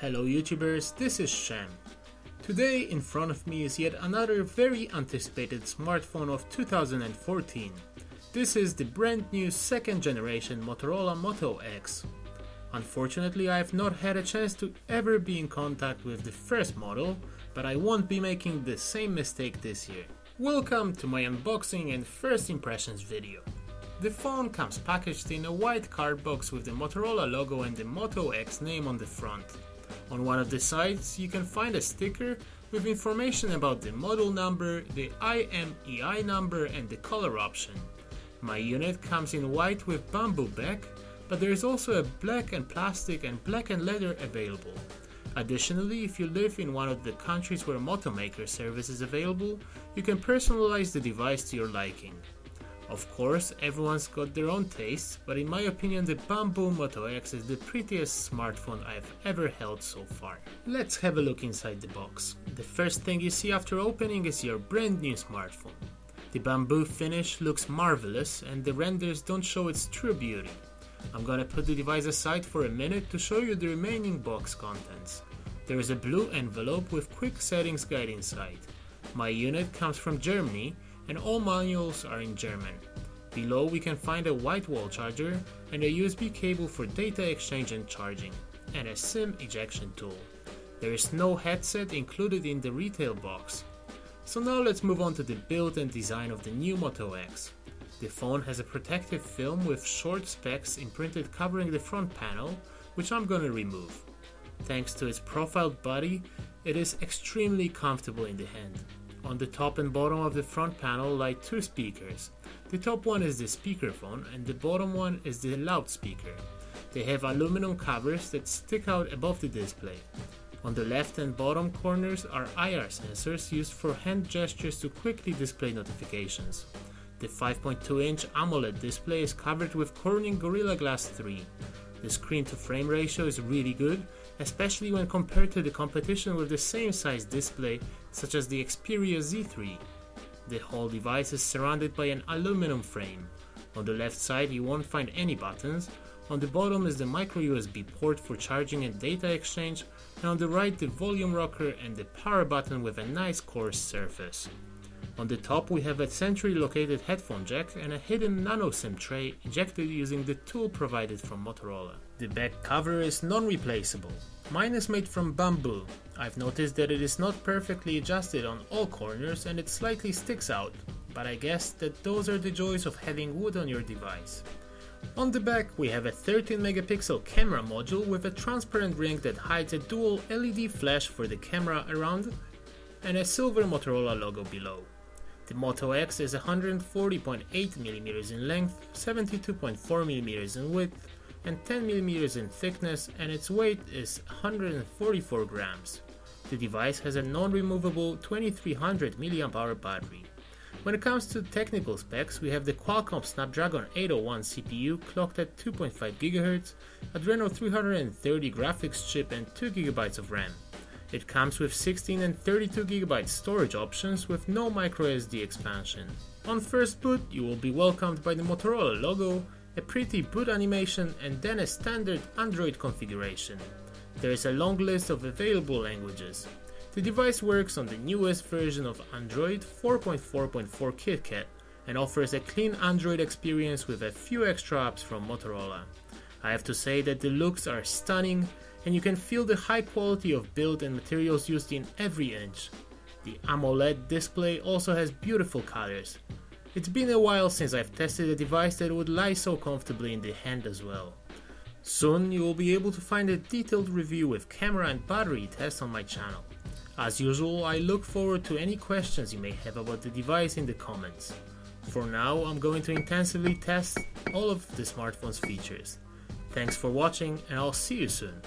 Hello YouTubers, this is SHEM. Today in front of me is yet another very anticipated smartphone of 2014. This is the brand new second generation Motorola Moto X. Unfortunately I have not had a chance to ever be in contact with the first model, but I won't be making the same mistake this year. Welcome to my unboxing and first impressions video. The phone comes packaged in a white card box with the Motorola logo and the Moto X name on the front. On one of the sides you can find a sticker with information about the model number, the IMEI number and the color option. My unit comes in white with bamboo back, but there is also a black and plastic and black and leather available. Additionally, if you live in one of the countries where Motomaker service is available, you can personalize the device to your liking. Of course, everyone's got their own tastes, but in my opinion the Bamboo Moto X is the prettiest smartphone I've ever held so far. Let's have a look inside the box. The first thing you see after opening is your brand new smartphone. The bamboo finish looks marvelous and the renders don't show its true beauty. I'm gonna put the device aside for a minute to show you the remaining box contents. There is a blue envelope with quick settings guide inside. My unit comes from Germany and all manuals are in German. Below we can find a white wall charger and a USB cable for data exchange and charging, and a SIM ejection tool. There is no headset included in the retail box. So now let's move on to the build and design of the new Moto X. The phone has a protective film with short specs imprinted covering the front panel, which I'm gonna remove. Thanks to its profiled body, it is extremely comfortable in the hand. On the top and bottom of the front panel lie two speakers. The top one is the speakerphone and the bottom one is the loudspeaker. They have aluminum covers that stick out above the display. On the left and bottom corners are IR sensors used for hand gestures to quickly display notifications. The 5.2 inch AMOLED display is covered with Corning Gorilla Glass 3. The screen to frame ratio is really good, especially when compared to the competition with the same size display such as the Xperia Z3. The whole device is surrounded by an aluminum frame. On the left side you won't find any buttons, on the bottom is the micro USB port for charging and data exchange, and on the right the volume rocker and the power button with a nice coarse surface. On the top we have a centrally located headphone jack and a hidden nano SIM tray ejected using the tool provided from Motorola. The back cover is non-replaceable. Mine is made from bamboo. I've noticed that it is not perfectly adjusted on all corners and it slightly sticks out, but I guess that those are the joys of having wood on your device. On the back we have a 13 megapixel camera module with a transparent ring that hides a dual LED flash for the camera around and a silver Motorola logo below. The Moto X is 140.8mm in length, 72.4mm in width, and 10mm in thickness and its weight is 144 grams. The device has a non-removable 2300 mAh battery. When it comes to technical specs, we have the Qualcomm Snapdragon 801 CPU clocked at 2.5 GHz, Adreno 330 graphics chip and 2GB of RAM. It comes with 16 and 32 GB storage options with no microSD expansion. On first boot, you will be welcomed by the Motorola logo, a pretty boot animation and then a standard Android configuration. There is a long list of available languages. The device works on the newest version of Android 4.4.4 KitKat and offers a clean Android experience with a few extra apps from Motorola. I have to say that the looks are stunning and you can feel the high quality of build and materials used in every inch. The AMOLED display also has beautiful colors. It's been a while since I've tested a device that would lie so comfortably in the hand as well. Soon you will be able to find a detailed review with camera and battery tests on my channel. As usual, I look forward to any questions you may have about the device in the comments. For now, I'm going to intensively test all of the smartphone's features. Thanks for watching and I'll see you soon.